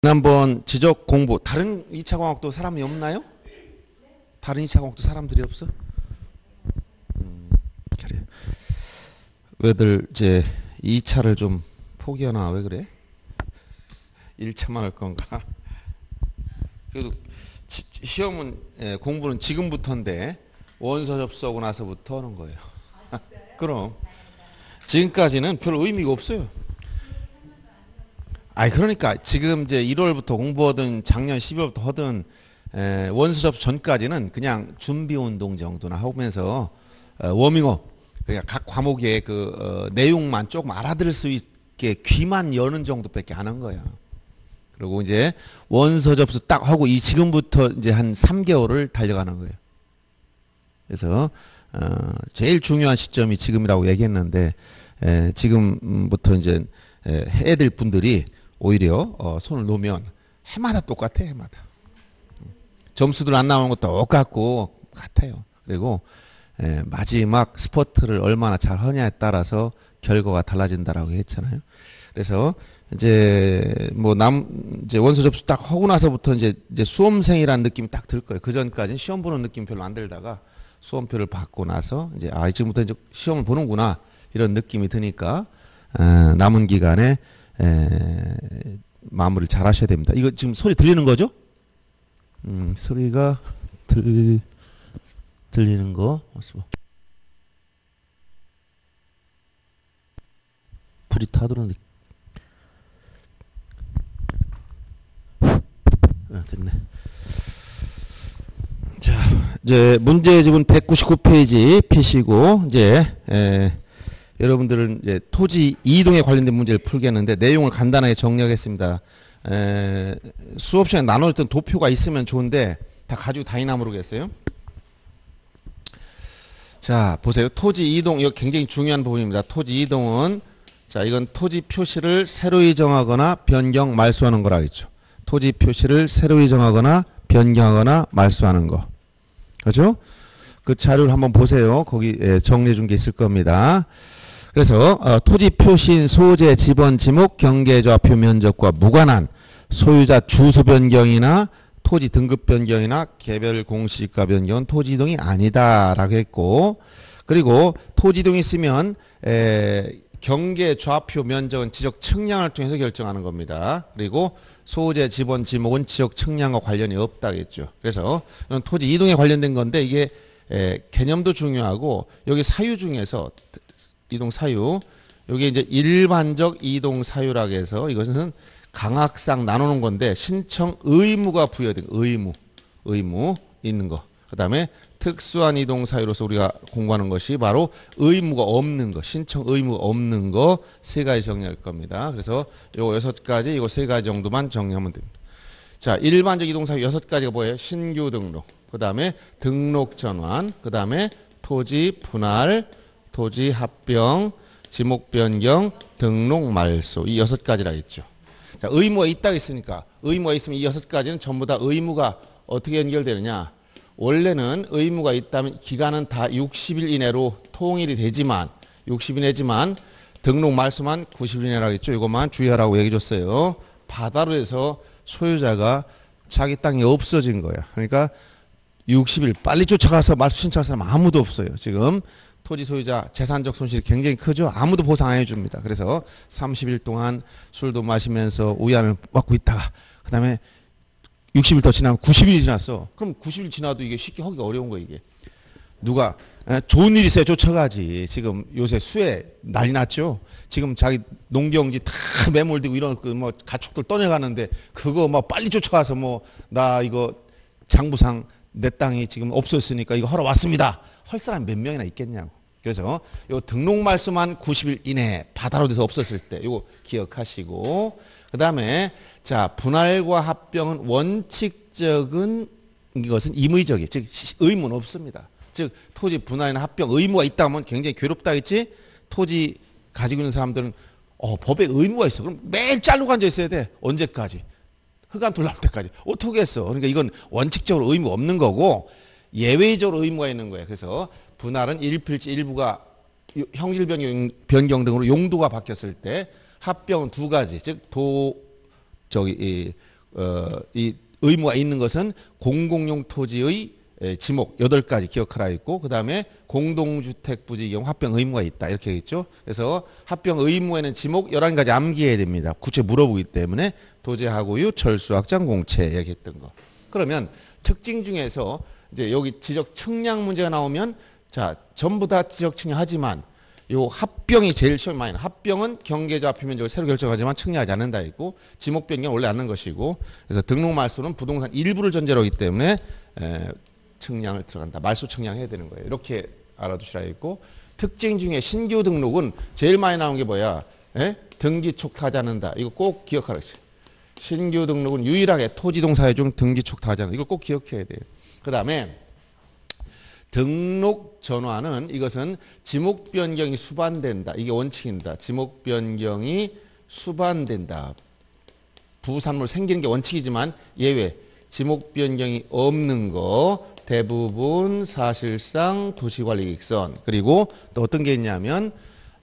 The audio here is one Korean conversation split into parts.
지난번 지적 공부 다른 2차 공학도 사람이 없나요? 다른 2차 공학도 사람들이 없어? 음, 그래. 왜들 이제 2차를 좀 포기하나 왜 그래? 1차만 할 건가? 그래도 지, 시험은 예, 공부는 지금부터인데 원서 접수하고 나서부터 하는 거예요. 그럼 지금까지는 별 의미가 없어요. 아니 그러니까 지금 이제 1월부터 공부하든 작년 12월부터 하든 에, 원서 접수 전까지는 그냥 준비 운동 정도나 하면서 어, 워밍업 그러니까 각 과목의 그 어, 내용만 조금 알아들을 수 있게 귀만 여는 정도밖에 안 한 거야. 그리고 이제 원서 접수 딱 하고 이 지금부터 이제 한 3개월을 달려가는 거예요. 그래서 어, 제일 중요한 시점이 지금이라고 얘기했는데 에, 지금부터 이제 에, 해야 될 분들이 오히려 어, 손을 놓으면 해마다 똑같아 해마다 점수들 안 나오는 것도 똑같고 같아요. 그리고 에, 마지막 스포트를 얼마나 잘 하냐에 따라서 결과가 달라진다라고 했잖아요. 그래서 이제 뭐 남 이제 원서 접수 딱 하고 나서부터 이제 이제 수험생이라는 느낌이 딱 들 거예요. 그 전까지는 시험 보는 느낌 별로 안 들다가 수험표를 받고 나서 이제 아 지금부터 이제 시험을 보는구나 이런 느낌이 드니까 에, 남은 기간에 에, 마무리를 잘 하셔야 됩니다. 이거 지금 소리 들리는 거죠? 음, 소리가 들, 들리는 거. 불이 타들어오는데. 아, 됐네. 자, 이제 문제집은 199페이지 피시고, 이제, 에, 여러분들은 이제 토지 이동에 관련된 문제를 풀겠는데 내용을 간단하게 정리하겠습니다. 에, 수업 시간에 나눴던 도표가 있으면 좋은데 다 가지고 다니나 모르겠어요. 자, 보세요. 토지 이동 이거 굉장히 중요한 부분입니다. 토지 이동은 자, 이건 토지 표시를 새로이 정하거나 변경 말소하는 거라겠죠. 토지 표시를 새로이 정하거나 변경하거나 말소하는 거. 그렇죠? 그 자료를 한번 보세요. 거기 예, 정리해 준 게 있을 겁니다. 그래서 어, 토지 표시인 소재, 지번, 지목, 경계 좌표 면적과 무관한 소유자 주소 변경이나 토지 등급 변경이나 개별 공시지가 변경은 토지 이동이 아니다라고 했고 그리고 토지 이동이 있으면 에, 경계 좌표 면적은 지적 측량을 통해서 결정하는 겁니다. 그리고 소재, 지번, 지목은 지적 측량과 관련이 없다겠죠. 그래서 토지 이동에 관련된 건데 이게 에, 개념도 중요하고 여기 사유 중에서 이동 사유. 여기 이제 일반적 이동 사유라고 해서 이것은 강학상 나누는 건데 신청 의무가 부여된 의무, 의무 있는 거. 그다음에 특수한 이동 사유로서 우리가 공부하는 것이 바로 의무가 없는 거, 신청 의무가 없는 거 세 가지 정리할 겁니다. 그래서 요거 여섯 가지, 이거 세 가지 정도만 정리하면 됩니다. 자, 일반적 이동 사유 여섯 가지가 뭐예요? 신규 등록, 그다음에 등록 전환, 그다음에 토지 분할, 토지 합병, 지목 변경, 등록 말소 이 여섯 가지라 했죠. 자, 의무가 있다 했으니까 의무가 있으면 이 여섯 가지는 전부 다 의무가 어떻게 연결되느냐? 원래는 의무가 있다면 기간은 다 60일 이내로 통일이 되지만 60일 이내지만 등록 말소만 90일 이내라고 했죠. 이것만 주의하라고 얘기해 줬어요. 바다로 해서 소유자가 자기 땅이 없어진 거야. 그러니까 60일 빨리 쫓아가서 말소 신청할 사람 아무도 없어요. 지금 토지 소유자 재산적 손실이 굉장히 크죠. 아무도 보상 안 해줍니다. 그래서 30일 동안 술도 마시면서 우연을 받고 있다가 그 다음에 60일 더 지나면 90일이 지났어. 그럼 90일 지나도 이게 쉽게 하기가 어려운 거야 이게. 누가 에, 좋은 일 있어야 쫓아가지. 지금 요새 수해 난리 났죠. 지금 자기 농경지 다 매몰되고 이런 그 뭐 가축들 떠내가는데 그거 뭐 빨리 쫓아가서 뭐 나 이거 장부상 내 땅이 지금 없었으니까 이거 하러 왔습니다. 할 사람이 몇 명이나 있겠냐고. 그래서 요 등록 말소만 90일 이내 바다로 돼서 없었을 때 요거 기억하시고 그다음에 자 분할과 합병은 원칙적인 이것은 임의적이에요. 즉 의무는 없습니다. 즉 토지 분할이나 합병 의무가 있다면 굉장히 괴롭다 했지 토지 가지고 있는 사람들은 어, 법에 의무가 있어. 그럼 매일 자르고 앉아 있어야 돼. 언제까지? 흑안 돌 나올 때까지. 어떻게 했어? 그러니까 이건 원칙적으로 의무 없는 거고 예외적으로 의무가 있는 거예요. 그래서 분할은 일필지 일부가 형질 변경, 등으로 용도가 바뀌었을 때 합병은 두 가지, 즉 도, 저기 이, 어, 이 의무가 있는 것은 공공용 토지의 에, 지목 여덟 가지 기억하라 있고 그 다음에 공동주택 부지 경우 합병 의무가 있다 이렇게 있죠. 그래서 합병 의무에는 지목 11가지 암기해야 됩니다. 구체 물어보기 때문에 도제하고유 철수 확장 공채 얘기했던 거. 그러면 특징 중에서 이제 여기 지적 측량 문제가 나오면 자 전부 다 지적 측량하지만 요 합병이 제일 시험 많이 나. 합병은 경계자 표면적을 새로 결정하지만 측량하지 않는다 있고 지목 변경 원래 않는 것이고 그래서 등록 말소는 부동산 일부를 전제로 하기 때문에 에, 측량을 들어간다. 말소 측량해야 되는 거예요. 이렇게 알아두시라 했고 특징 중에 신규 등록은 제일 많이 나온 게 뭐야? 에? 등기 촉탁하지 않는다. 이거 꼭 기억하라. 신규 등록은 유일하게 토지동사회 중 등기 촉탁하지 않는다. 이걸 꼭 기억해야 돼요. 그 다음에 등록 전환은 이것은 지목 변경이 수반된다. 이게 원칙입니다. 지목 변경이 수반된다. 부산물 생기는 게 원칙이지만 예외. 지목 변경이 없는 거 대부분 사실상 도시관리객선 그리고 또 어떤 게 있냐면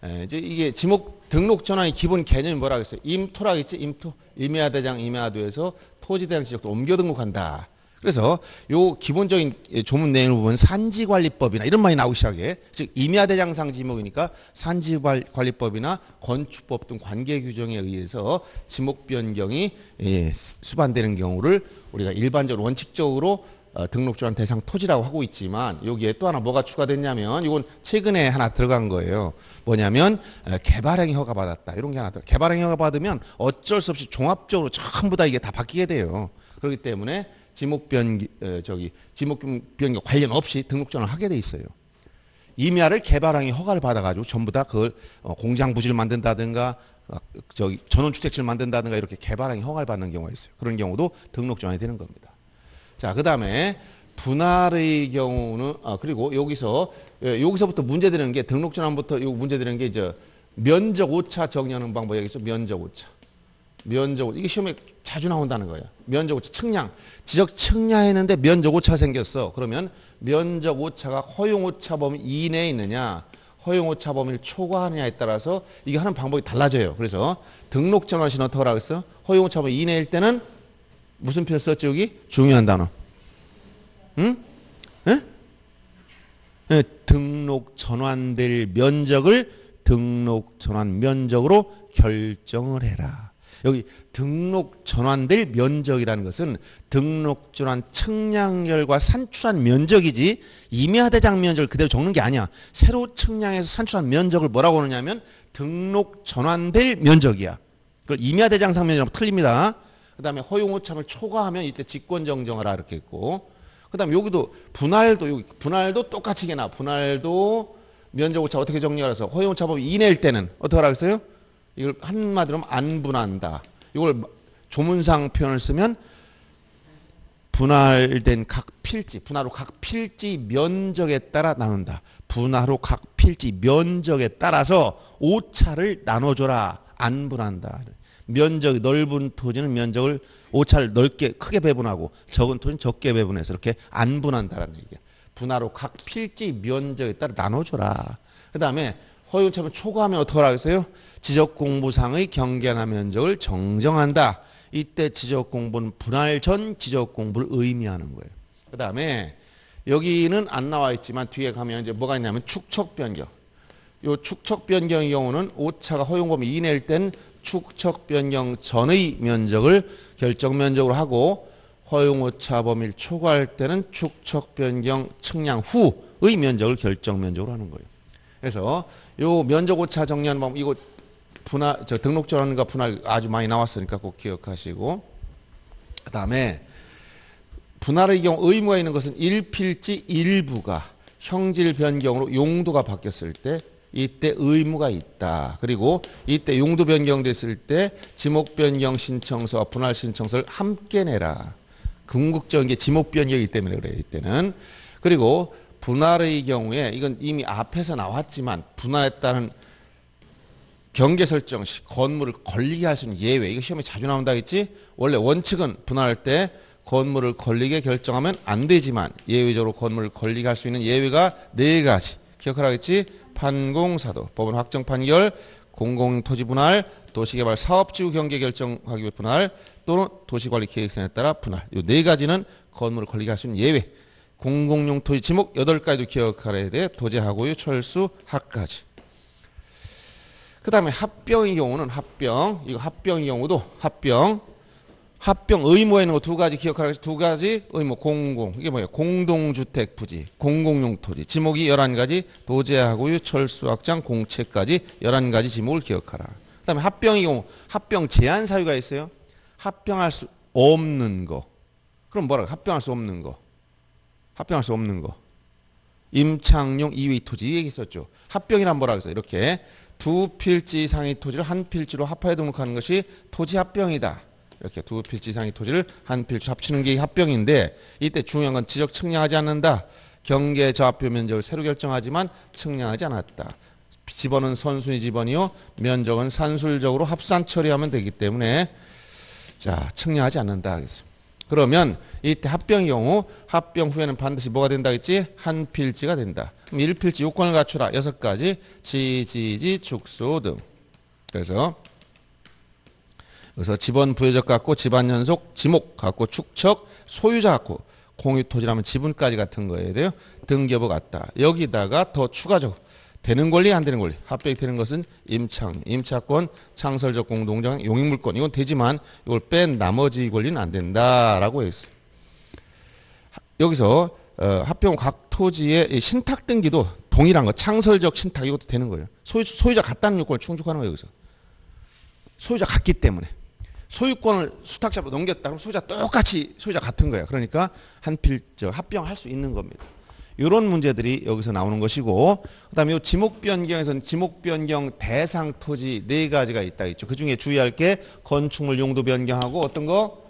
에, 이제 이게 지목 등록 전환의 기본 개념이 뭐라고 했어요? 임토라고 했지? 임토. 임야대장 임야도에서 토지대장 지적도 옮겨 등록한다. 그래서 요 기본적인 조문 내용을 보면 산지관리법이나 이런 말이 나오기 시작해. 즉 임야대장상 지목이니까 산지관리법이나 건축법 등 관계 규정에 의해서 지목 변경이 예, 수반되는 경우를 우리가 일반적으로 원칙적으로 어, 등록 조항 대상 토지라고 하고 있지만 여기에 또 하나 뭐가 추가됐냐면 이건 최근에 하나 들어간 거예요. 뭐냐면 에, 개발행위 허가 받았다 이런 게 하나 들어. 개발행위 허가 받으면 어쩔 수 없이 종합적으로 전부 다 이게 다 바뀌게 돼요. 그렇기 때문에 지목 변기 에, 저기 지목 변경 관련 없이 등록 전환을 하게 돼 있어요. 임야를 개발행위 허가를 받아가지고 전부 다 그걸 어, 공장 부지를 만든다든가 어, 저기 전원 주택지를 만든다든가 이렇게 개발행위 허가를 받는 경우가 있어요. 그런 경우도 등록 전환이 되는 겁니다. 자, 그 다음에 분할의 경우는 아 그리고 여기서 예, 여기서부터 문제 되는 게 등록 전환부터 요 문제 되는 게 이제 면적 오차 정리하는 방법이겠죠. 면적 오차. 면적 오차. 이게 시험에 자주 나온다는 거예요. 면적 오차 측량. 지적 측량했는데 면적 오차가 생겼어. 그러면 면적 오차가 허용 오차 범위 이내에 있느냐 허용 오차 범위를 초과하느냐에 따라서 이게 하는 방법이 달라져요. 그래서 등록 전환 어떻게 하라고 했어? 허용 오차 범위 이내일 때는 무슨 표현 썼지 여기? 중요한 단어. 응? 에? 에, 등록 전환될 면적을 등록 전환 면적으로 결정을 해라. 여기 등록 전환될 면적이라는 것은 등록 전환 측량열과 산출한 면적이지 임야대장 면적을 그대로 적는 게 아니야. 새로 측량해서 산출한 면적을 뭐라고 하느냐면 등록 전환될 면적이야. 그걸 임야대장 상면이라고 틀립니다. 그 다음에 허용오참을 초과하면 이때 직권정정하라 이렇게 있고 그 다음에 여기도 분할도 여기 분할도 똑같이 개나 분할도 면적 오차 어떻게 정리하라서 허용오차법 이내일 때는 어떻게 하라 그랬어요? 이걸 한마디로 하면 안 분한다. 이걸 조문상 표현을 쓰면 분할된 각 필지, 분할로 각 필지 면적에 따라 나눈다. 분할로 각 필지 면적에 따라서 오차를 나눠줘라. 안 분한다. 면적이 넓은 토지는 면적을 오차를 넓게 크게 배분하고 적은 토지는 적게 배분해서 이렇게 안 분한다라는 얘기야. 분할로 각 필지 면적에 따라 나눠줘라. 그 다음에 허용차면 초과하면 어떻게 하겠어요? 지적공부상의 경계나 면적을 정정한다. 이때 지적공부는 분할 전 지적공부를 의미하는 거예요. 그 다음에 여기는 안 나와 있지만 뒤에 가면 이제 뭐가 있냐면 축척 변경. 요 축척 변경의 경우는 오차가 허용 범위 이내일 땐 축척 변경 전의 면적을 결정 면적으로 하고 허용 오차 범위를 초과할 때는 축척 변경 측량 후의 면적을 결정 면적으로 하는 거예요. 그래서 요 면적 오차 정리하는 방법 이거 분할 저 등록 전환과 분할 아주 많이 나왔으니까 꼭 기억하시고 그다음에 분할의 경우 의무가 있는 것은 일필지 일부가 형질 변경으로 용도가 바뀌었을 때 이때 의무가 있다. 그리고 이때 용도 변경됐을 때 지목 변경 신청서와 분할 신청서를 함께 내라. 궁극적인 게 지목 변경이기 때문에 그래요. 이때는. 그리고 분할의 경우에 이건 이미 앞에서 나왔지만 분할했다는 경계 설정 시 건물을 걸리게 할 수 있는 예외. 이거 시험에 자주 나온다 했지? 원래 원칙은 분할할 때 건물을 걸리게 결정하면 안 되지만 예외적으로 건물을 걸리게 할 수 있는 예외가 네 가지. 기억하라겠지? 판공사도, 법원 확정 판결, 공공토지 분할, 도시개발 사업지구 경계 결정하기 위해 분할, 또는 도시관리 계획선에 따라 분할. 이 네 가지는 건물을 걸리게 할 수 있는 예외. 공공용 토지 지목 8가지도 기억하래야 돼. 도제, 하고유, 철수, 학까지. 그 다음에 합병의 경우는 합병. 이거 합병의 경우도 합병. 합병 의무에 있는 거 두 가지 기억하라. 두 가지 의무 공공. 이게 뭐예요? 공동주택 부지, 공공용 토지. 지목이 11가지, 도제하고유, 철수, 확장, 공채까지 11가지 지목을 기억하라. 그 다음에 합병의 경우 합병 제한 사유가 있어요. 합병할 수 없는 거. 그럼 뭐라고? 합병할 수 없는 거. 합병할 수 없는 거. 임창용 2위 토지 이 얘기 있었죠. 합병이란 뭐라고 했어요? 이렇게 두 필지 이상의 토지를 한 필지로 합하여 등록하는 것이 토지 합병이다. 이렇게 두 필지 이상의 토지를 한 필지 합치는 게 합병인데 이때 중요한 건 지적 측량하지 않는다. 경계 저합표 면적을 새로 결정하지만 측량하지 않았다. 집어는 선순위 집원이요. 면적은 산술적으로 합산 처리하면 되기 때문에 자 측량하지 않는다 하겠습니다. 그러면 이때 합병의 경우 합병 후에는 반드시 뭐가 된다 했지? 한 필지가 된다. 그럼 1필지 요건을 갖춰라. 여섯 가지 지지지 축소 등. 그래서 그래서 집원 부여적 갖고 집안 연속 지목 갖고 축척 소유자 갖고 공유 토지라면 지분까지 같은 거에 대해 등기부 같다. 여기다가 더 추가적 되는 권리 안 되는 권리 합병이 되는 것은 임창 임차권 창설적 공동장 용익물권 이건 되지만 이걸 뺀 나머지 권리는 안 된다라고 했어요. 여기서 어, 합병 각 토지의 신탁 등기도 동일한 거 창설적 신탁 이것도 되는 거예요. 소유, 소유자 같다는 요건을 충족하는 거예요. 여기서 소유자 같기 때문에 소유권을 수탁자로 넘겼다 그럼 소유자 똑같이 소유자 같은 거야. 그러니까 한필 저 합병할 수 있는 겁니다. 이런 문제들이 여기서 나오는 것이고 그다음에 요 지목 변경에서는 지목 변경 대상 토지 네 가지가 있다 있죠. 그 중에 주의할 게 건축물 용도 변경하고 어떤 거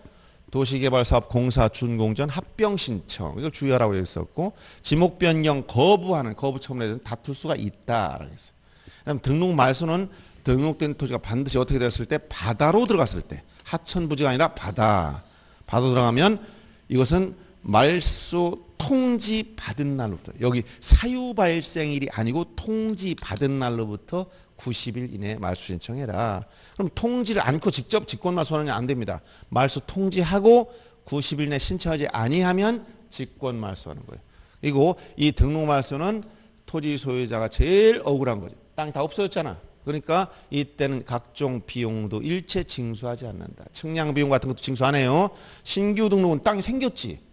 도시개발사업 공사 준공전 합병 신청 이걸 주의하라고 했었고 지목 변경 거부하는 거부 처분에 대해서 다툴 수가 있다라고 했어요. 등록 말소는 등록된 토지가 반드시 어떻게 되었을 때 바다로 들어갔을 때 하천 부지가 아니라 바다 바다 들어가면 이것은 말소 통지 받은 날로부터 여기 사유 발생일이 아니고 통지 받은 날로부터 90일 이내에 말소 신청해라. 그럼 통지를 않고 직접 직권 말소하는 안 됩니다. 말소 통지하고 90일 내 신청하지 아니하면 직권 말소하는 거예요. 그리고 이 등록 말소는 토지 소유자가 제일 억울한 거죠. 땅이 다 없어졌잖아. 그러니까 이때는 각종 비용도 일체 징수하지 않는다. 측량 비용 같은 것도 징수 안 해요. 신규 등록은 땅이 생겼지.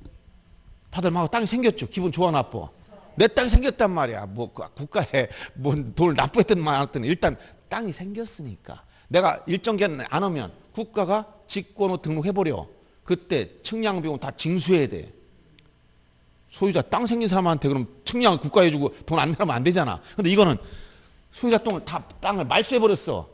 받을만하고 땅이 생겼죠. 기분 좋아 나빠. 내 땅이 생겼단 말이야. 뭐그 국가에 뭐 돈을 납부했든 말았든 일단 땅이 생겼으니까 내가 일정 기간 안 오면 국가가 직권으로 등록해버려. 그때 측량 비용 다 징수해야 돼. 소유자 땅 생긴 사람한테 그럼 측량 국가 해주고 돈 안 내면 안 되잖아. 근데 이거는 소유자 땅을 다 땅을 말소해버렸어.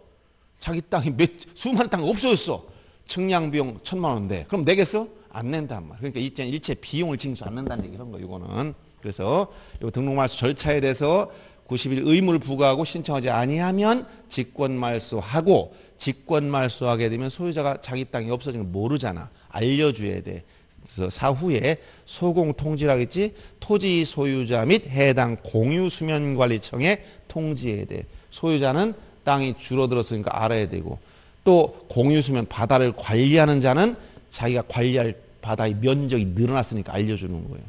자기 땅이 몇 수만 땅 없어졌어. 측량 비용 천만 원인데 그럼 내겠어? 안 낸단 말. 그러니까 이제 일체 비용을 징수 안 낸다는 얘기 이런 거 이거는. 그래서 이 등록 말소 절차에 대해서 90일 의무를 부과하고 신청하지 아니하면 직권 말소하고 직권 말소하게 되면 소유자가 자기 땅이 없어진 걸 모르잖아. 알려줘야 돼. 그래서 사후에 소공 통지라겠지 토지 소유자 및 해당 공유 수면 관리청에 통지해야 돼. 소유자는 땅이 줄어들었으니까 알아야 되고 또 공유 수면 바다를 관리하는 자는 자기가 관리할 바다의 면적이 늘어났으니까 알려주는 거예요.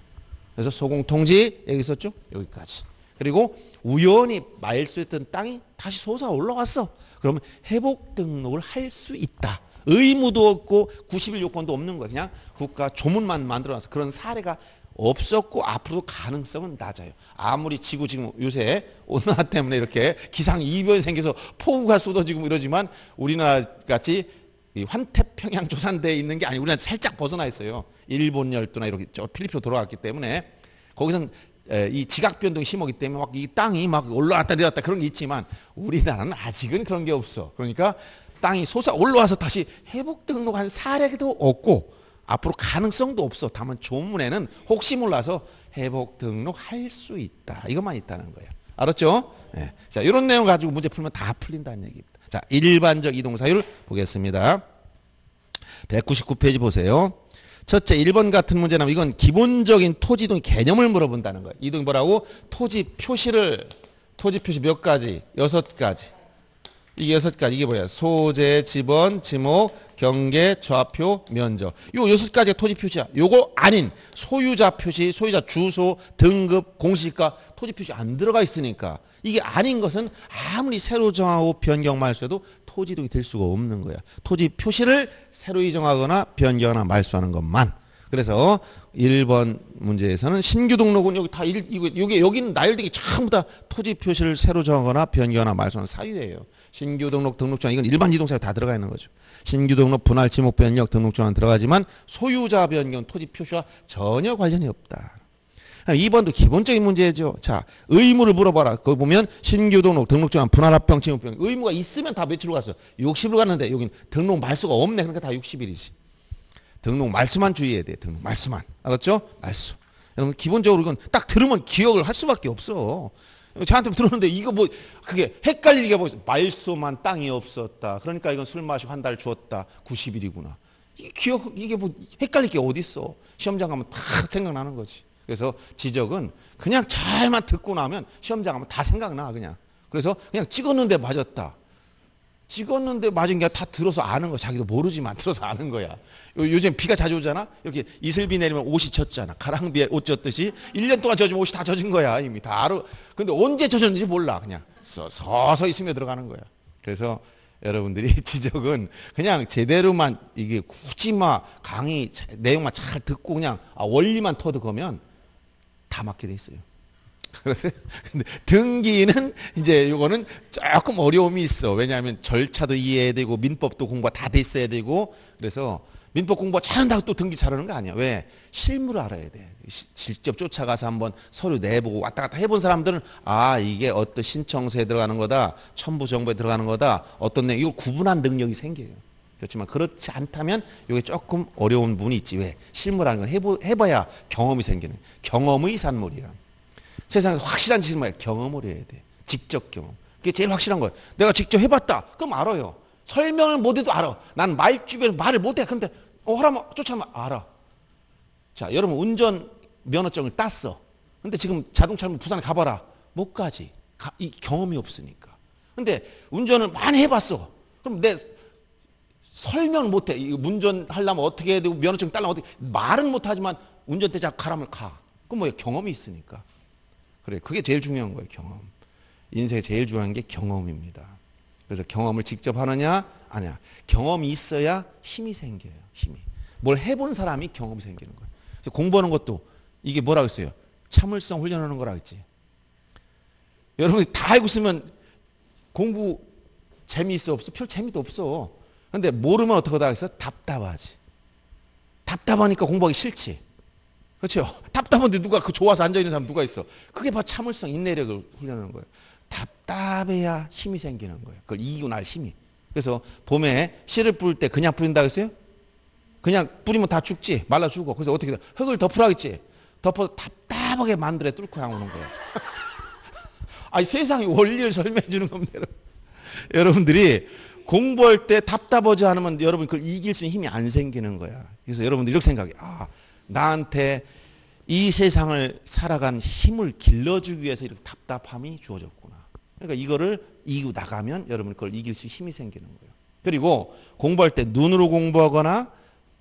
그래서 소공 통지 여기 있었죠? 여기까지. 그리고 우연히 말소했던 땅이 다시 솟아 올라왔어. 그러면 회복 등록을 할 수 있다. 의무도 없고 90일 요건도 없는 거예요. 그냥 국가 조문만 만들어놔서 그런 사례가 없었고 앞으로도 가능성은 낮아요. 아무리 지구 지금 요새 온난화 때문에 이렇게 기상 이변이 생겨서 폭우가 쏟아지고 이러지만 우리나라 같이 이 환태평양 조산대에 있는 게 아니고 우리나라 살짝 벗어나 있어요. 일본 열도나 이렇게 저 필리핀으로 돌아갔기 때문에 거기선 이 지각 변동이 심하기 때문에 막 이 땅이 막 올라왔다 내렸다 그런 게 있지만 우리나라는 아직은 그런 게 없어. 그러니까 땅이 솟아 올라와서 다시 회복 등록한 사례도 없고 앞으로 가능성도 없어. 다만 조문에는 혹시 몰라서 회복 등록할 수 있다. 이것만 있다는 거예요. 알았죠? 네. 자, 이런 내용 가지고 문제 풀면 다 풀린다는 얘기입니다. 자, 일반적 이동 사유를 보겠습니다. 199페이지 보세요. 첫째, 1번 같은 문제는 이건 기본적인 토지 이동 개념을 물어본다는 거예요. 이동이 뭐라고? 토지 표시를 토지 표시 몇 가지? 여섯 가지. 이게 여섯 가지. 이게 뭐야? 소재, 지번, 지목, 경계, 좌표, 면적. 요 여섯 가지가 토지 표시야. 요거 아닌 소유자 표시, 소유자 주소, 등급, 공시가 토지 표시 안 들어가 있으니까 이게 아닌 것은 아무리 새로 정하고 변경 말소해도 토지 이동이 될 수가 없는 거야. 토지 표시를 새로 이정하거나 변경하거나 말소하는 것만. 그래서 1번 문제에서는 신규 등록은 여기 다 일, 이거 여기 여기는 나열되기 전부 다 토지 표시를 새로 정하거나 변경하거나 말소하는 사유예요. 신규 등록 등록증 이건 일반 지동사에 다 들어가 있는 거죠. 신규 등록 분할 지목 변경 등록증은 들어가지만 소유자 변경 토지 표시와 전혀 관련이 없다. 2번도 기본적인 문제죠. 자, 의무를 물어봐라. 거기 보면 신규 등록, 등록증, 분할합병, 지목병 의무가 있으면 다 며칠로 갔어. 60일 갔는데 여기는 등록 말수가 없네. 그러니까 다 60일이지. 등록 말수만 주의해야 돼. 등록 말수만. 알았죠? 말수. 여러분 기본적으로 이건 딱 들으면 기억을 할 수밖에 없어. 저한테 들었는데 이거 뭐 그게 헷갈리게 뭐 말소만 땅이 없었다. 그러니까 이건 술 마시고 한 달 주었다. 90일이구나. 이게 기억 이게 뭐 헷갈릴 게 어디 있어? 시험장 가면 다 생각나는 거지. 그래서 지적은 그냥 잘만 듣고 나면 시험장 가면 다 생각나 그냥. 그래서 그냥 찍었는데 맞았다. 찍었는데 맞은 게 다 들어서 아는 거야. 자기도 모르지만 들어서 아는 거야. 요즘 비가 자주 오잖아? 이렇게 이슬비 내리면 옷이 젖잖아. 가랑비에 옷 젖듯이 1년 동안 젖으면 옷이 다 젖은 거야. 이미 다 알아. 근데 언제 젖었는지 몰라. 그냥 서, 서서히 스며 들어가는 거야. 그래서 여러분들이 지적은 그냥 제대로만 이게 굳이 막 강의 내용만 잘 듣고 그냥 아, 원리만 터득하면 다 맞게 돼 있어요. 그래서 근데 등기는 이제 요거는 조금 어려움이 있어. 왜냐하면 절차도 이해해야 되고 민법도 공부가 다 돼 있어야 되고 그래서 민법 공부 잘한다고 또 등기 잘하는 거 아니야. 왜? 실무를 알아야 돼. 시, 직접 쫓아가서 한번 서류 내보고 왔다 갔다 해본 사람들은 아 이게 어떤 신청서에 들어가는 거다, 첨부 정보에 들어가는 거다, 어떤 내용 이걸 구분한 능력이 생겨요. 그렇지만 그렇지 않다면 이게 조금 어려운 부분이 있지. 왜? 실무라는 건 해보, 해봐야 경험이 생기는 경험의 산물이야. 세상에서 확실한 뭐야? 경험을 해야 돼. 직접 경험. 그게 제일 확실한 거예요. 내가 직접 해봤다. 그럼 알아요. 설명을 못해도 알아. 난 말주변에서 말을 못해. 근데 어, 허라면 쫓아면 알아. 자, 여러분 운전 면허증을 땄어. 근데 지금 자동차로 부산에 가봐라. 못 가지. 가, 이 경험이 없으니까. 근데 운전을 많이 해봤어. 그럼 내 설명을 못해. 운전하려면 어떻게 해야 되고 면허증 딸려면 어떻게 말은 못하지만 운전대 자 가라면 가. 그럼 뭐야 경험이 있으니까. 그래 그게 제일 중요한 거예요 경험. 인생에 제일 중요한 게 경험입니다. 그래서 경험을 직접 하느냐 아니야. 경험이 있어야 힘이 생겨요. 힘이. 뭘 해본 사람이 경험이 생기는 거예요. 그래서 공부하는 것도 이게 뭐라고 했어요? 참을성 훈련하는 거라 했지. 여러분이 다 알고 있으면 공부 재미있어 없어? 별 재미도 없어. 근데 모르면 어떻게 해서 답답하지. 답답하니까 공부하기 싫지. 그렇죠? 답답한데 누가 그 좋아서 앉아있는 사람 누가 있어? 그게 바로 참을성, 인내력을 훈련하는 거예요. 답답해야 힘이 생기는 거예요. 그걸 이기고 날 힘이. 그래서 봄에 씨를 뿌릴 때 그냥 뿌린다 그랬어요? 그냥 뿌리면 다 죽지. 말라 죽어. 그래서 어떻게 돼? 흙을 덮으라겠지. 덮어 답답하게 만들어 뚫고 나오는 거예요. 아니 세상이 원리를 설명해 주는 겁니다. 여러분. 여러분들이 공부할 때 답답하지 않으면 여러분 그걸 이길 수 있는 힘이 안 생기는 거야. 그래서 여러분들 이렇게 생각해. 아, 나한테 이 세상을 살아간 힘을 길러주기 위해서 이렇게 답답함이 주어졌구나. 그러니까 이거를 이기고 나가면 여러분 그걸 이길 수 힘이 생기는 거예요. 그리고 공부할 때 눈으로 공부하거나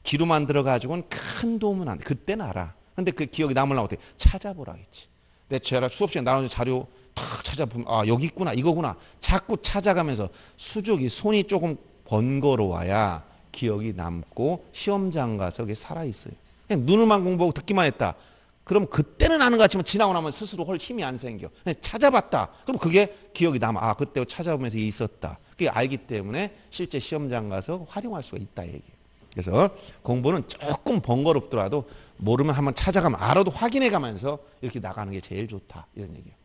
귀로 만 들어 가지고는 큰 도움은 안 돼. 그때는 알아. 근데 그 기억이 남으려고 어떻게 찾아보라 했지. 내 제가 수업 시간에 나눠준 자료 탁 찾아보면 아 여기 있구나 이거구나. 자꾸 찾아가면서 수족이 손이 조금 번거로워야 기억이 남고 시험장 가서 그게 살아있어요. 그냥 눈을만 공부하고 듣기만 했다. 그럼 그때는 아는 것 같지만 지나고 나면 스스로 헐 힘이 안 생겨. 찾아봤다. 그럼 그게 기억이 남아. 아, 그때 찾아보면서 있었다. 그게 알기 때문에 실제 시험장 가서 활용할 수가 있다 얘기예요. 그래서 공부는 조금 번거롭더라도 모르면 한번 찾아가면 알아도 확인해 가면서 이렇게 나가는 게 제일 좋다. 이런 얘기예요.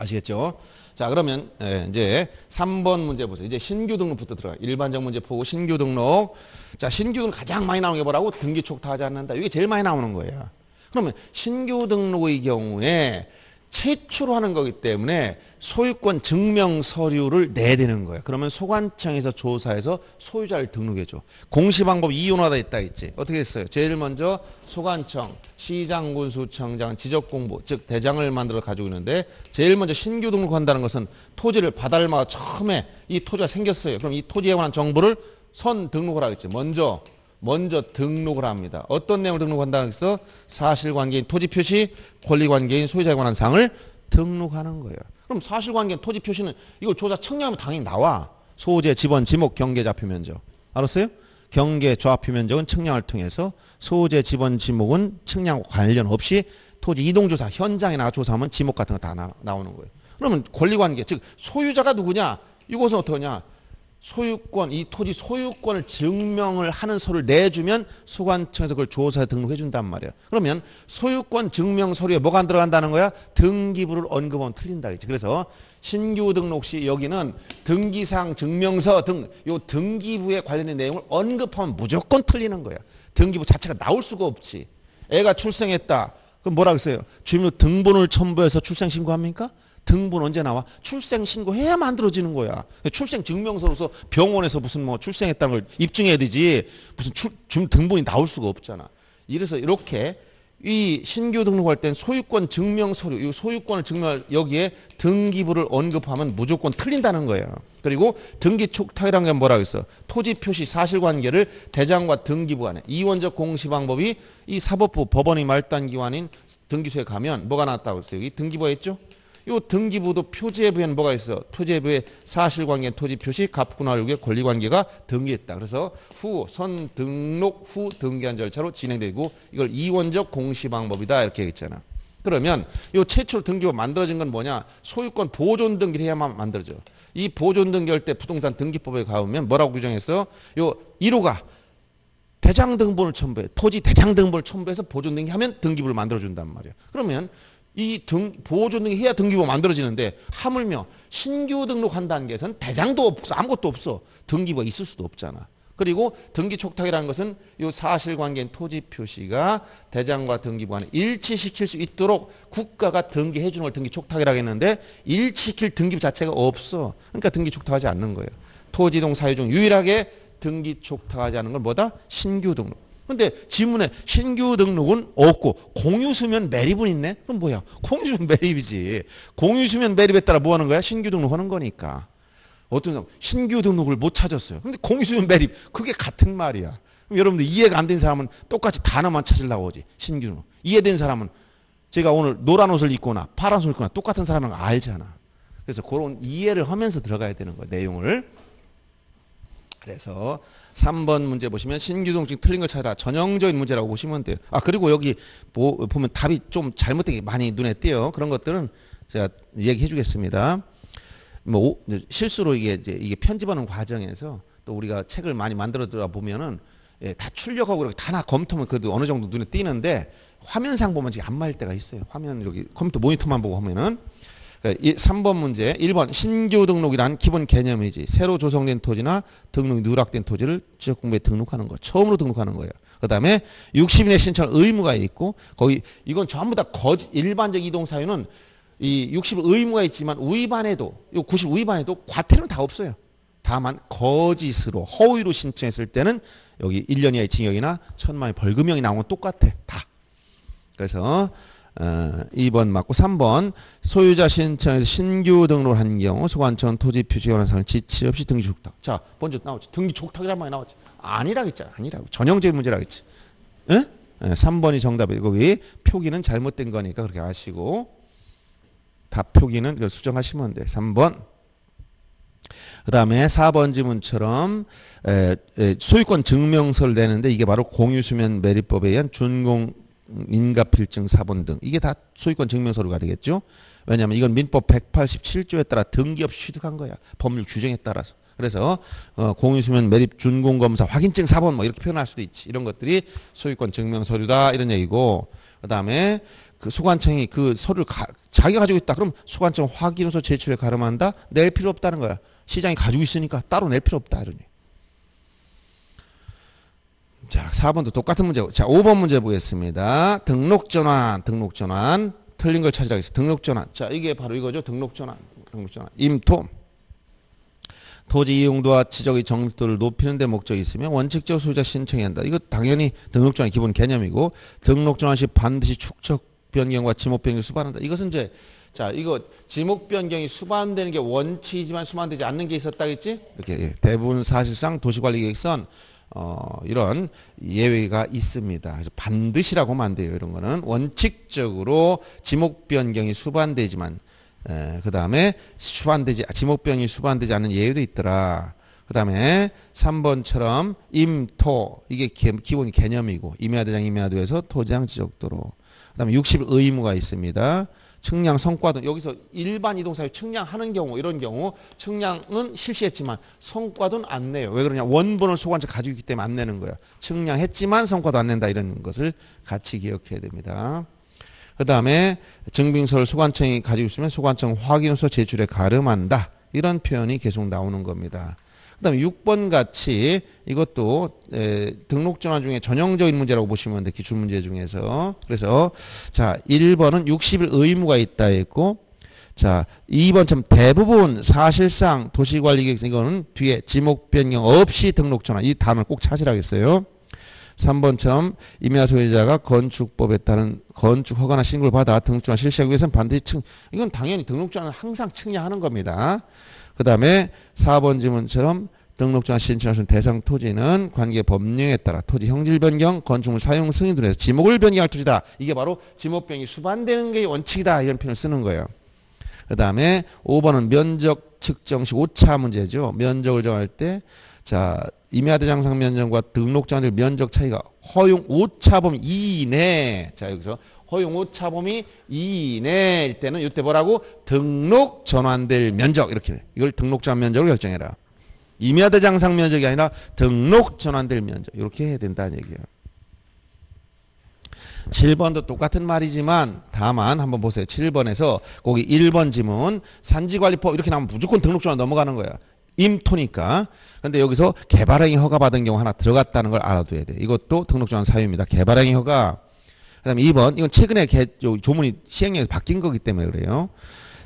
아시겠죠? 자, 그러면 예, 이제 3번 문제 보세요. 이제 신규 등록부터 들어가. 일반적 문제 보고 신규 등록. 자, 신규 등록 가장 많이 나오는 게 뭐라고? 등기촉 하지 않는다. 이게 제일 많이 나오는 거예요. 그러면 신규 등록의 경우에 최초로 하는 거기 때문에 소유권 증명 서류를 내야 되는 거예요. 그러면 소관청에서 조사해서 소유자를 등록해 줘. 공시 방법 이용하다 있다 했지. 어떻게 했어요? 제일 먼저 소관청, 시장, 군수청장, 지적 공부, 즉 대장을 만들어 가지고 있는데 제일 먼저 신규 등록한다는 것은 토지를 마다 처음에 이 토지가 생겼어요. 그럼 이 토지에 관한 정보를 선 등록을 하겠죠. 먼저 먼저 등록을 합니다. 어떤 내용을 등록한다고 해서 사실관계인 토지 표시, 권리관계인 소유자에 관한 사항을 등록하는 거예요. 그럼 사실관계인 토지 표시는 이걸 조사 청량하면 당연히 나와. 소재, 지번, 지목, 경계, 좌표 면적. 알았어요? 경계, 좌표 면적은 측량을 통해서 소재, 지번, 지목은 측량 관련 없이 토지 이동조사 현장에 나가 조사하면 지목 같은 거 다 나오는 거예요. 그러면 권리관계 즉 소유자가 누구냐? 이것은 어떠냐? 소유권 이 토지 소유권을 증명을 하는 서류를 내주면 소관청에서 그걸 조사에 등록해 준단 말이야. 그러면 소유권 증명 서류에 뭐가 안 들어간다는 거야? 등기부를 언급하면 틀린다 그지 그래서 신규 등록 시 여기는 등기상 증명서 등 요 등기부에 관련된 내용을 언급하면 무조건 틀리는 거야. 등기부 자체가 나올 수가 없지. 애가 출생했다. 그럼 뭐라 그랬어요? 주민등록 등본을 첨부해서 출생 신고합니까? 등본 언제 나와? 출생 신고해야 만들어지는 거야. 출생 증명서로서 병원에서 무슨 뭐 출생했다는 걸 입증해야 되지. 무슨 출, 주 등본이 나올 수가 없잖아. 이래서 이렇게 이 신규 등록할 땐 소유권 증명 서류, 이 소유권을 증명할 여기에 등기부를 언급하면 무조건 틀린다는 거예요. 그리고 등기 촉탁이라는 게 뭐라고 했어? 토지 표시 사실관계를 대장과 등기부 간에 이원적 공시 방법이 이 사법부 법원의 말단 기관인 등기소에 가면 뭐가 나왔다고 했어요? 여기 등기부에 있죠? 요 등기부도 표지에부에는 뭐가 있어? 토지에부에 사실관계 토지 표시 갑군화율의 권리관계가 등기했다. 그래서 후 선 등록 후 등기한 절차로 진행되고 이걸 이원적 공시 방법이다 이렇게 했잖아. 그러면 요 최초로 등기가 만들어진 건 뭐냐? 소유권 보존 등기를 해야만 만들어져. 이 보존 등기할 때 부동산 등기법에 가보면 뭐라고 규정했어? 요 1호가 대장 등본을 첨부해. 토지 대장 등본을 첨부해서 보존 등기하면 등기부를 만들어준단 말이야. 그러면 이 등, 보호조 등이 해야 등기부 만들어지는데 하물며 신규 등록한 단계에서는 대장도 없어 아무것도 없어 등기부가 있을 수도 없잖아. 그리고 등기 촉탁이라는 것은 이 사실관계인 토지 표시가 대장과 등기부 간에 일치시킬 수 있도록 국가가 등기해 주는 걸 등기 촉탁이라고 했는데 일치시킬 등기부 자체가 없어. 그러니까 등기 촉탁하지 않는 거예요. 토지동 사유 중 유일하게 등기 촉탁하지 않는 건 뭐다? 신규 등록. 근데 지문에 신규 등록은 없고 공유수면 매립은 있네? 그럼 뭐야? 공유수면 매립이지. 공유수면 매립에 따라 뭐 하는 거야? 신규 등록하는 거니까. 어떤 사람 신규 등록을 못 찾았어요. 근데 공유수면 매립 그게 같은 말이야. 그럼 여러분들 이해가 안 된 사람은 똑같이 단어만 찾으려고 하지. 신규 등록. 이해된 사람은 제가 오늘 노란 옷을 입거나 파란 옷을 입거나 똑같은 사람은 알잖아. 그래서 그런 이해를 하면서 들어가야 되는 거야. 내용을. 그래서 3번 문제 보시면 신규동증 틀린 걸 찾아라. 전형적인 문제라고 보시면 돼요. 아 그리고 여기 보, 보면 답이 좀 잘못된 게 많이 눈에 띄어요. 그런 것들은 제가 얘기해 주겠습니다. 뭐 오, 실수로 이게 이제 이게 편집하는 과정에서 또 우리가 책을 많이 만들어 들어 보면은 예, 다 출력하고 이렇게 다나 검토면 그래도 어느 정도 눈에 띄는데 화면상 보면 지금 안 맞을 때가 있어요. 화면 여기 컴퓨터 모니터만 보고 하면은 3번 문제 1번 신규 등록이란 기본 개념이지 새로 조성된 토지나 등록이 누락된 토지를 지역공부에 등록하는 거 처음으로 등록하는 거예요. 그 다음에 60인의 신청 의무가 있고 거기 이건 전부 다 거짓 일반적 이동 사유는 이 60 의무가 있지만 위반해도 요90 위반해도 과태료는 다 없어요. 다만 거짓으로 허위로 신청했을 때는 여기 1년 이하의 징역이나 천만의 벌금형이 나오는 건 똑같아 다. 그래서 어, 2번 맞고 3번 소유자 신청에서 신규 등록을 한 경우 소관청 토지 표시 관한 사항 지치 없이 등기 촉탁. 자, 먼저 나오지. 등기 촉탁이란 말이 나오지. 아니라겠잖아. 아니라고. 전형적인 문제라겠지. 에? 에, 3번이 정답이에요. 거기 표기는 잘못된 거니까 그렇게 아시고 답 표기는 수정하시면 돼. 3번. 그 다음에 4번 지문처럼 에, 에, 소유권 증명서를 내는데 이게 바로 공유수면 매립법에 의한 준공 인가필증 사본 등 이게 다 소유권 증명서류가 되겠죠. 왜냐하면 이건 민법 187조에 따라 등기 없이 취득한 거야. 법률 규정에 따라서. 그래서 어, 공유수면 매립 준공검사 확인증 사본 뭐 이렇게 표현할 수도 있지. 이런 것들이 소유권 증명서류다 이런 얘기고 그다음에 그 소관청이 그 서류를 가, 자기가 가지고 있다. 그럼 소관청 확인서 제출에 가름한다. 낼 필요 없다는 거야. 시장이 가지고 있으니까 따로 낼 필요 없다 이러니. 자, 4번도 똑같은 문제고. 자, 5번 문제 보겠습니다. 등록 전환, 등록 전환. 틀린 걸 찾으라 했어. 등록 전환. 자, 이게 바로 이거죠. 등록 전환. 등록 전환. 임토. 토지 이용도와 지적의 정립도를 높이는 데 목적이 있으면 원칙적 소유자 신청해야 한다. 이거 당연히 등록 전환 기본 개념이고 등록 전환 시 반드시 축적 변경과 지목 변경이 수반한다. 이것은 이제 자 이거 지목 변경이 수반되는 게 원칙이지만 수반되지 않는 게 있었다겠지? 이렇게 예, 대부분 사실상 도시관리계획선 어, 이런 예외가 있습니다. 그래서 반드시라고 하면 안 돼요. 이런 거는 원칙적으로 지목 변경이 수반되지만 그 다음에 수반되지 지목 변경이 수반되지 않는 예외도 있더라. 그 다음에 3번처럼 임토 이게 기본 개념이고 임야대장 임야도에서 토지장 지적도로 그 다음에 60 의무가 있습니다. 측량 성과도 여기서 일반 이동사유 측량하는 경우 이런 경우 측량은 실시했지만 성과도는 안 내요. 왜 그러냐 원본을 소관차 가지고 있기 때문에 안 내는 거야. 측량했지만 성과도 안 낸다 이런 것을 같이 기억해야 됩니다. 그 다음에 증빙서를 소관청이 가지고 있으면 소관청 확인서 제출에 가름한다. 이런 표현이 계속 나오는 겁니다. 그 다음에 6번 같이 이것도 에, 등록 전환 중에 전형적인 문제라고 보시면 돼. 기출 문제 중에서. 그래서 자 1번은 60일 의무가 있다 했고 자 2번처럼 대부분 사실상 도시관리계획 이거는 뒤에 지목 변경 없이 등록 전환 이 단어를 꼭 찾으라겠어요. 3번처럼 임야 소유자가 건축법에 따른 건축 허가나 신고를 받아 등록 전환 실시하기 위해서는 반드시 측 이건 당연히 등록 전환은 항상 측량하는 겁니다. 그 다음에 4번 지문처럼 등록증 신청하신 대상 토지는 관계 법령에 따라 토지 형질 변경, 건축물 사용 승인 등에서 지목을 변경할 토지다. 이게 바로 지목 변경이 수반되는 게 원칙이다. 이런 표현을 쓰는 거예요. 그 다음에 5번은 면적 측정 시 오차 문제죠. 면적을 정할 때, 자, 임야대장상 면적과 등록장들 면적 차이가 허용 오차 범위 이내. 자, 여기서 허용 오차 범위 이내일 때는 이때 뭐라고? 등록 전환될 면적 이렇게 이걸 등록 전환 면적을 결정해라. 임야대 장상 면적이 아니라 등록 전환될 면적 이렇게 해야 된다는 얘기예요. 7번도 똑같은 말이지만 다만 한번 보세요. 7번에서 거기 1번 지문 산지관리법 이렇게 나오면 무조건 등록 전환 넘어가는 거야. 임토니까. 근데 여기서 개발행위 허가받은 경우 하나 들어갔다는 걸 알아둬야 돼. 이것도 등록 전환 사유입니다. 개발행위 허가 그다음에 2번 이건 최근에 개, 조문이 시행령에서 바뀐 거기 때문에 그래요.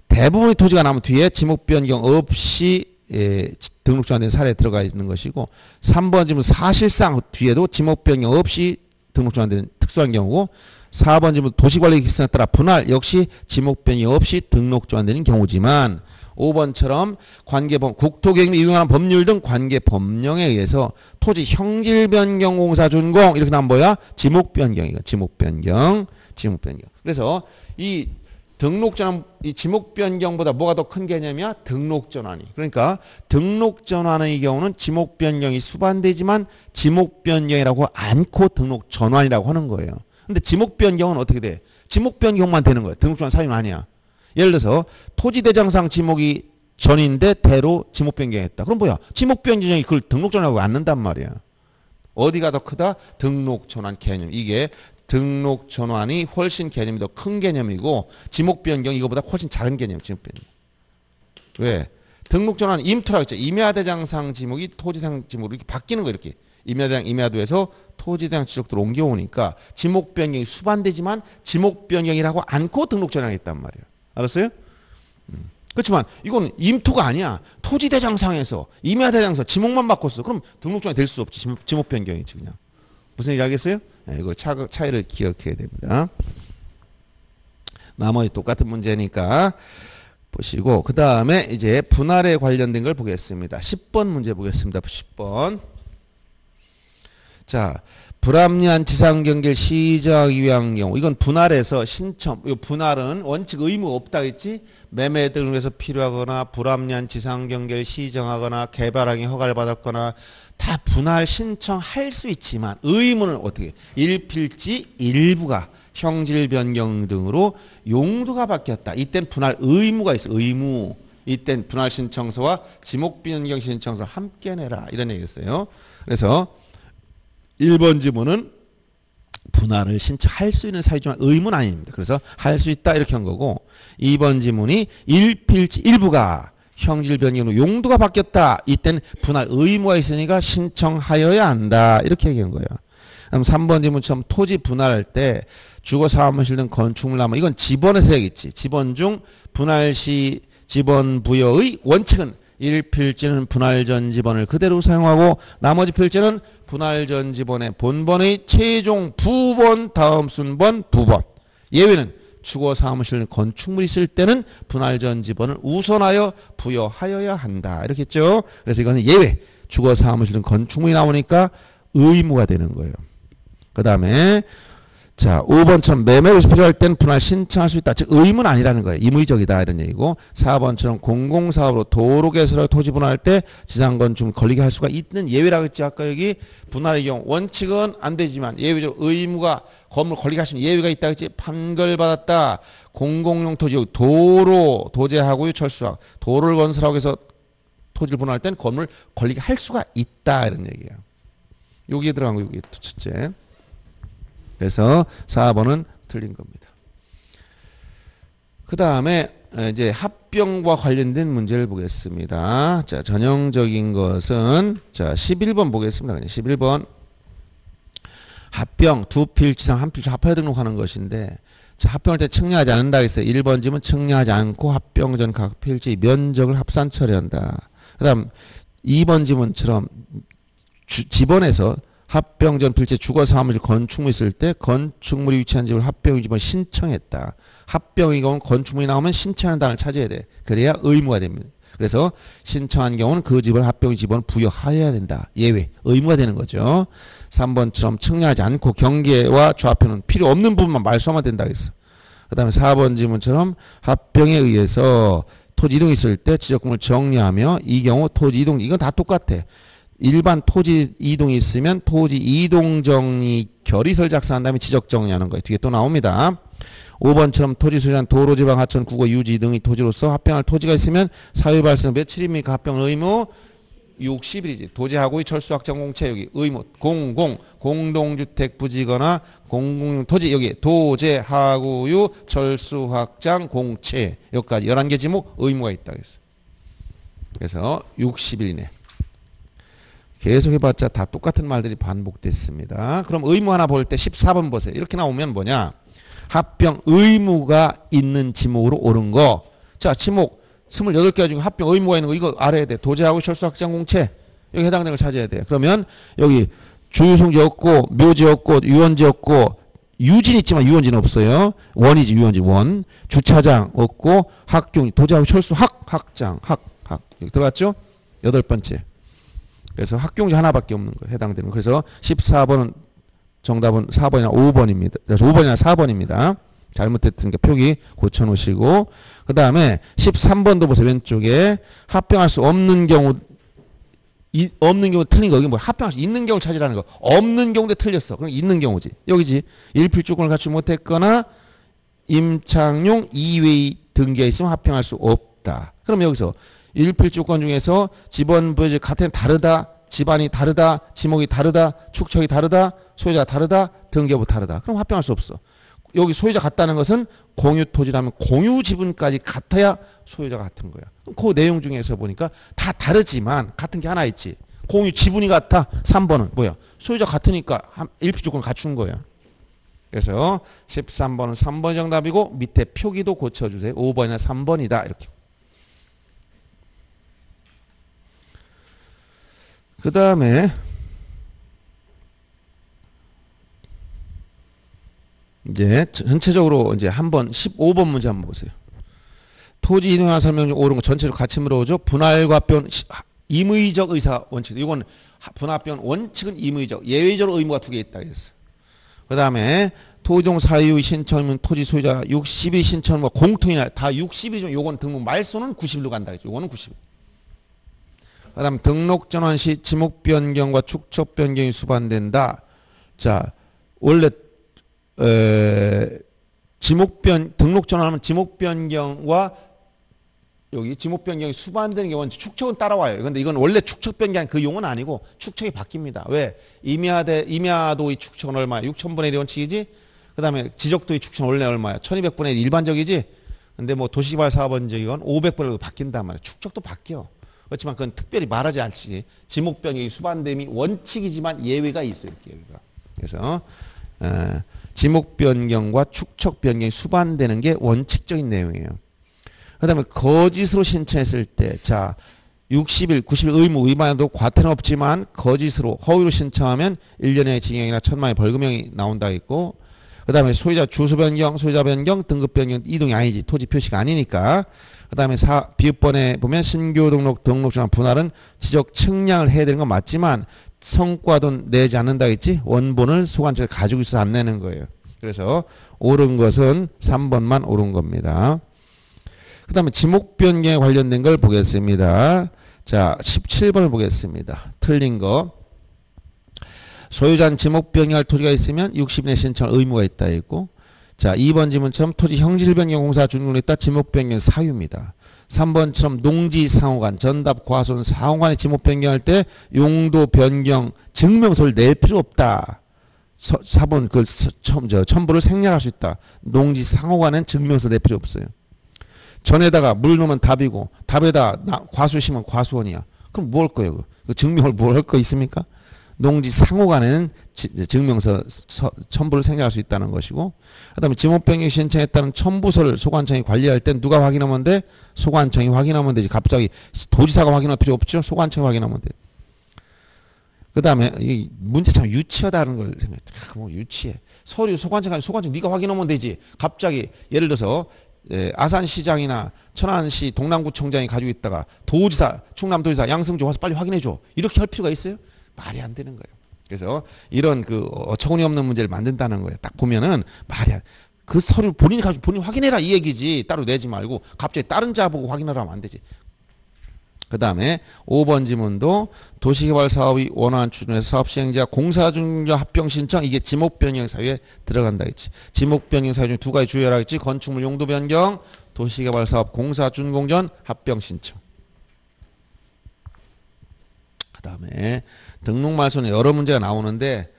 대부분의 토지가 남은 뒤에 지목 변경 없이 예, 등록 전환된 사례에 들어가 있는 것이고 3번 지문 사실상 뒤에도 지목 변경 없이 등록 전환되는 특수한 경우고 4번 지문 도시관리 기준에 따라 분할 역시 지목 변경 없이 등록 전환되는 경우지만 5번처럼 관계법 국토계획 이용하는 법률 등 관계 법령에 의해서 토지 형질 변경 공사 준공 이렇게 나면 뭐야? 지목 변경이거 지목 변경. 지목 변경. 그래서 이 등록 전환 이 지목 변경보다 뭐가 더 큰 개념이야? 등록 전환이. 그러니까 등록 전환의 경우는 지목 변경이 수반되지만 지목 변경이라고 않고 등록 전환이라고 하는 거예요. 근데 지목 변경은 어떻게 돼? 지목 변경만 되는 거예요. 등록 전환 사유는 아니야. 예를 들어서 토지대장상 지목이 전인데 대로 지목 변경했다. 그럼 뭐야? 지목 변경이 그걸 등록 전환하고 않는단 말이야. 어디가 더 크다? 등록 전환 개념. 이게 등록 전환이 훨씬 개념이 더 큰 개념이고 지목 변경 이거보다 훨씬 작은 개념. 지목 변경. 왜? 등록 전환 임토라고 했죠. 임야대장상 지목이 토지상 지목으로 이렇게 바뀌는 거 이렇게. 임야대장 임야도에서 토지대장 지적도로 옮겨오니까 지목 변경이 수반되지만 지목 변경이라고 않고 등록 전환했단 말이에요. 알았어요? 음. 그렇지만 이건 임토가 아니야. 토지대장상에서 임야대장서 지목만 바꿨어. 그럼 등록증이 될 수 없지. 지목, 지목 변경이지 그냥. 무슨 얘기 알겠어요? 네, 이걸 차, 차이를 기억해야 됩니다. 나머지 똑같은 문제니까 보시고 그 다음에 이제 분할에 관련된 걸 보겠습니다. 10번 문제 보겠습니다. 10번. 자, 불합리한 지상경계를 시정하기 위한 경우 이건 분할해서 신청 이 분할은 원칙 의무 없다 했지? 매매 등을 위해서 필요하거나 불합리한 지상경계를 시정하거나 개발하기 허가를 받았거나 다 분할 신청할 수 있지만 의무는 어떻게 일필지 일부가 형질 변경 등으로 용도가 바뀌었다. 이땐 분할 의무가 있어. 의무. 이땐 분할 신청서와 지목 변경 신청서 함께 내라. 이런 얘기였어요. 그래서 1번 지문은 분할을 신청할 수 있는 사유지만 의문 아닙니다. 그래서 할 수 있다 이렇게 한 거고 2번 지문이 일필지 일부가 형질 변경으로 용도가 바뀌었다. 이때는 분할 의무가 있으니까 신청하여야 한다. 이렇게 얘기한 거예요. 그럼 3번 지문처럼 토지 분할할 때 주거 사무실 등 건축물 남아 이건 지번에서 해야겠지. 지번 중 분할 시 지번 부여의 원칙은 1필지는 분할 전 지번을 그대로 사용하고 나머지 필지는 분할 전 지번의 본번의 최종 부번 다음 순번 부번 예외는 주거 사무실 건축물이 있을 때는 분할 전 지번을 우선하여 부여하여야 한다. 이렇게 했죠. 그래서 이거는 예외. 주거 사무실은 건축물이 나오니까 의무가 되는 거예요. 그 다음에 자, 5번처럼 매매로 필요할 땐 분할 신청할 수 있다. 즉 의무는 아니라는 거예요. 임의적이다 이런 얘기고 4번처럼 공공사업으로 도로 개설하고 토지 분할할 때 지상건축 걸리게 할 수가 있는 예외라고 했지 아까 여기 분할의 경우 원칙은 안 되지만 예외적 의무가 건물 걸리게 할 수 있는 예외가 있다 했지 판결받았다. 공공용 토지 도로 도제하고요 철수학 도로를 건설하고 해서 토지를 분할할 땐 건물 걸리게 할 수가 있다 이런 얘기예요. 여기에 들어간 거 여기 첫째. 그래서 4번은 틀린 겁니다. 그 다음에 이제 합병과 관련된 문제를 보겠습니다. 자, 전형적인 것은 자, 11번 보겠습니다. 그냥 11번. 합병 두 필지상 한 필지 합하여 등록하는 것인데 자, 합병할 때 측량하지 않는다 했어요. 1번 지문 측량하지 않고 합병 전 각 필지 면적을 합산 처리한다. 그다음 2번 지문처럼 주, 지번에서 합병 전 필지 주거 사무실 건축물 있을 때 건축물이 위치한 집을 합병 집번 신청했다. 합병의 경우 건축물이 나오면 신청하는 단을 찾아야 돼. 그래야 의무가 됩니다. 그래서 신청한 경우는 그 집을 합병 집원 부여하여야 된다. 예외 의무가 되는 거죠. 3번처럼 측량하지 않고 경계와 좌표는 필요 없는 부분만 말소하면 된다 했어. 그다음에 4번 지문처럼 합병에 의해서 토지 이동이 있을 때 지적금을 정리하며 이 경우 토지 이동 이건 다 똑같아. 일반 토지 이동이 있으면 토지 이동 정리 결의설 작성한 다음에 지적 정리하는 거예요. 뒤에 또 나옵니다. 5번처럼 토지 소유한 도로 지방 하천 국어 유지 등의 토지로서 합병할 토지가 있으면 사유 발생 며칠입니까? 합병 의무 60일이지. 도지하고의 철수 확장 공채 여기 의무 공공 공동주택 부지거나 공공용 토지 여기 도제하고유 철수 확장 공채 여기까지 11개 지목 의무가 있다 그랬어. 그래서 60일 이내. 계속 해봤자 다 똑같은 말들이 반복됐습니다. 그럼 의무 하나 볼 때 14번 보세요. 이렇게 나오면 뭐냐? 합병 의무가 있는 지목으로 옳은 거. 자, 지목 28개 중에 합병 의무가 있는 거 이거 알아야 돼. 도제하고 철수 확장 공채 여기 해당되는 걸 찾아야 돼. 그러면 여기 주유송지 없고 묘지 없고 유원지 없고 유진 있지만 유원지는 없어요. 원이지 유원지 원. 주차장 없고 학교 도제하고 철수 학 학장 학 학 여기 들어갔죠? 여덟 번째. 그래서 학교용지 하나밖에 없는 거예요. 해당되는. 그래서 14번은 정답은 4번이나 5번입니다. 5번이나 4번입니다. 잘못됐으니까 표기 고쳐놓으시고 그 다음에 13번도 보세요. 왼쪽에 합병할 수 없는 경우 이, 없는 경우 틀린 거. 이게 뭐 합병할 수 있는 경우 찾으라는 거. 없는 경우도 틀렸어. 그럼 있는 경우지. 여기지. 일필조건을 갖추지 못했거나 임창용 이외의 등기가 있으면 합병할 수 없다. 그럼 여기서 일필조건 중에서 집원 부지 같은 다르다, 집안이 다르다, 지목이 다르다, 축척이 다르다, 소유자가 다르다, 등기부 다르다. 그럼 합병할 수 없어. 여기 소유자 같다는 것은 공유 토지라면 공유 지분까지 같아야 소유자가 같은 거야. 그 내용 중에서 보니까 다 다르지만 같은 게 하나 있지. 공유 지분이 같아. 3번은 뭐야? 소유자 같으니까 일필 조건 갖춘 거야. 그래서 13번은 3번 정답이고 밑에 표기도 고쳐주세요. 5번이나 3번이다. 이렇게. 그 다음에 이제 전체적으로 이제 한번 15번 문제 한번 보세요. 토지 이동화 설명 중 옳은 거 전체로 같이 물어보죠. 분할과 변 임의적 의사 원칙. 이건 분합변 원칙은 임의적, 예외적으로 의무가 두 개 있다 그랬어. 그 다음에 토지동 사유 신청이면 토지 소유자 60일 신청과 공통이나 다 60일이면 요건 등록 말소는 90일로 간다 그랬죠. 요거는 90일. 그 다음 등록 전환 시 지목 변경과 축척 변경이 수반된다. 자, 원래 에, 지목 변 등록 전환하면 지목 변경과 여기 지목 변경이 수반되는 게 원칙 축척은 따라와요. 근데 이건 원래 축척 변경 그 용어는 아니고 축척이 바뀝니다. 왜? 임야대 임야도의 축척은 얼마야? 6천분의 1이 원칙이지. 그다음에 지적도의 축척은 원래 얼마야? 1200분의 1 일반적이지. 근데 뭐 도시개발 사업원적이건 500분에도 바뀐단 말이야. 축척도 바뀌어. 그렇지만 그건 특별히 말하지 않지. 지목 변경이 수반됨이 원칙이지만 예외가 있어요. 예외가. 그래서 에, 지목 변경과 축척 변경이 수반되는 게 원칙적인 내용이에요. 그 다음에 거짓으로 신청했을 때, 자, 60일, 90일 의무, 위반도 과태는 없지만 거짓으로 허위로 신청하면 1년의 징역이나 천만의 벌금형이 나온다 했고, 그 다음에 소유자 주소 변경, 소유자 변경, 등급 변경 이동이 아니지. 토지 표시가 아니니까. 그 다음에 사, 비읍번에 보면 신규 등록, 등록증 분할은 지적 측량을 해야 되는 건 맞지만 성과도 내지 않는다 했지. 원본을 소관청에 가지고 있어서 안 내는 거예요. 그래서 옳은 것은 3번만 옳은 겁니다. 그 다음에 지목 변경에 관련된 걸 보겠습니다. 자, 17번을 보겠습니다. 틀린 거. 소유자는 지목 변경할 토지가 있으면 60인의 신청 의무가 있다 했고 자 2번 지문처럼 토지 형질 변경 공사 준공을 했다 지목 변경 사유입니다. 3번처럼 농지 상호간 전답 과손 상호간의 지목 변경할 때 용도 변경 증명서를 낼 필요 없다. 서, 4번 그 서- 첨, 저, 첨부를 생략할 수 있다. 농지 상호간은 증명서 낼 필요 없어요. 전에다가 물 넣으면 답이고 답에다 나- 과수 심으면 과수원이야. 그럼 뭐 할 거예요? 그, 그 증명을 뭘 할 거 있습니까? 농지 상호 간에는 지- 증명서 서- 첨부를 생략할 수 있다는 것이고 그다음에 지목변경 신청했다는 첨부서를 소관청이 관리할 땐 누가 확인하면 돼? 소관청이 확인하면 되지. 갑자기 도지사가 확인할 필요 없죠. 소관청이 확인하면 돼. 그다음에 이 문제 참 유치하다는 걸 생각해. 아, 뭐 유치해. 서류 소관청 소관청 네가 확인하면 되지. 갑자기 예를 들어서 예, 아산시장이나 천안시 동남구청장이 가지고 있다가 도지사, 충남도지사, 양승조 와서 빨리 확인해 줘. 이렇게 할 필요가 있어요? 말이 안 되는 거예요. 그래서 이런 그 어처구니 없는 문제를 만든다는 거예요. 딱 보면은 말이 안, 그 서류 본인이 가지고 본인 확인해라 이 얘기지. 따로 내지 말고 갑자기 다른 자 보고 확인하라면 안 되지. 그 다음에 5번 지문도 도시개발 사업이 원활한 추진해서 사업 시행자 공사 중자 합병 신청 이게 지목 변경 사유에 들어간다 했지. 지목 변경 사유 중에 두 가지 주의하라 했지. 건축물 용도 변경, 도시개발 사업 공사 준공 전 합병 신청. 그 다음에 등록 말소는 여러 문제가 나오는데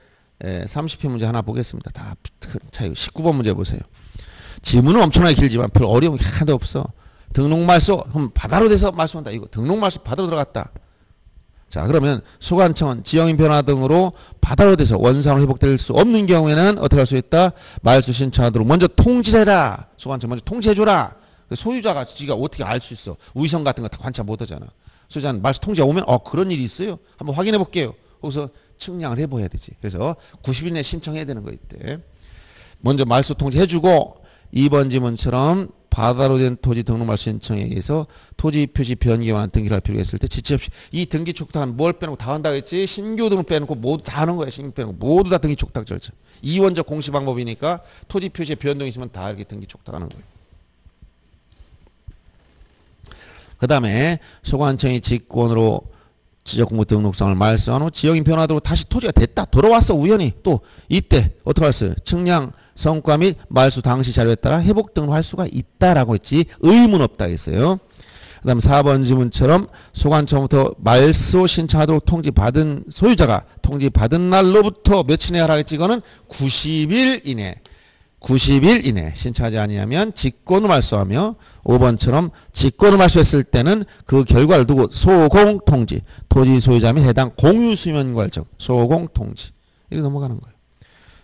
에, 30회 문제 하나 보겠습니다. 다큰 차이. 19번 문제 보세요. 지문은 엄청나게 길지만 별 어려운 게 하나도 없어. 등록 말소 그럼 바다로 돼서 말소한다. 이거 등록 말소 바다로 들어갔다. 자 그러면 소관청은 지형인 변화 등으로 바다로 돼서 원상으로 회복될 수 없는 경우에는 어떻게 할 수 있다? 말소 신청하도록 먼저 통지해라. 소관청 먼저 통지해줘라. 그 소유자가 지가 어떻게 알 수 있어? 우의성 같은 거 다 관찰 못하잖아. 소유자는 말소 통지가 오면 어 그런 일이 있어요. 한번 확인해 볼게요. 거기서 측량을 해봐야 되지. 그래서 90일 내에 신청해야 되는 거 이때. 먼저 말소 통지 해주고 2번 지문처럼 바다로 된 토지 등록 말소 신청에 의해서 토지 표시 변경안 등기를 할 필요가 있을 때 지체 없이 이 등기 촉탁은 뭘 빼놓고 다 한다 했지 신규 등록 빼놓고 모두 다 하는 거야 신규 빼놓고 모두 다 등기 촉탁 절차 이원적 공시 방법이니까 토지 표시에 변동이 있으면 다 이렇게 등기 촉탁하는 거예요 그 다음에 소관청이 직권으로 지적공부 등록상을 말소한 후 지역인 변화도로 다시 토지가 됐다. 돌아왔어 우연히 또 이때 어떻게 할어요? 측량 성과 및 말소 당시 자료에 따라 회복 등록할 수가 있다라고 했지 의문 없다 했어요. 그 다음 4번 지문처럼 소관청부터 말소 신청하도록 통지 받은 소유자가 통지 받은 날로부터 며칠 내에 하라 했지? 이거는 90일 이내 90일 이내 신청하지 아니하면 직권을 말소하며 5번처럼 직권을 말소했을 때는 그 결과를 두고 소공 통지 토지 소유자 및 해당 공유 수면 과정 소공 통지 이렇게 넘어가는 거예요.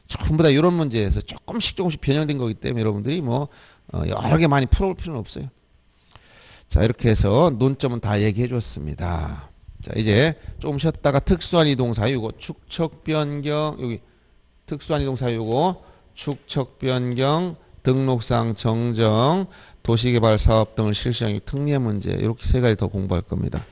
전부 다 이런 문제에서 조금씩 조금씩 변형된 거기 때문에 여러분들이 뭐 어, 여러 개 많이 풀어볼 필요는 없어요. 자 이렇게 해서 논점은 다 얘기해 줬습니다. 자 이제 조금 쉬었다가 특수한 이동 사유고 축척 변경 여기 특수한 이동 사유고 축척 변경 등록상 정정 도시개발 사업 등을 실시하는 특례 문제 이렇게 세 가지 더 공부할 겁니다.